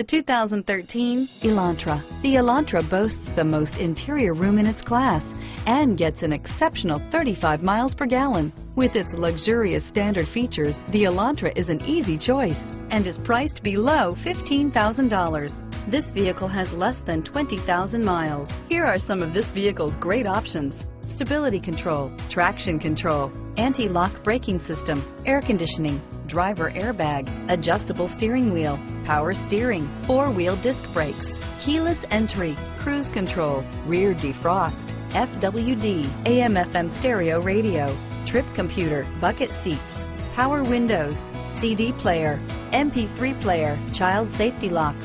The 2013 Elantra. The Elantra boasts the most interior room in its class and gets an exceptional 35 miles per gallon. With its luxurious standard features, the Elantra is an easy choice and is priced below $15,000. This vehicle has less than 20,000 miles. Here are some of this vehicle's great options. Stability control, traction control, anti-lock braking system, air conditioning, driver airbag, adjustable steering wheel, power steering, four-wheel disc brakes, keyless entry, cruise control, rear defrost, FWD, AM FM stereo radio, trip computer, bucket seats, power windows, CD player, MP3 player, child safety locks,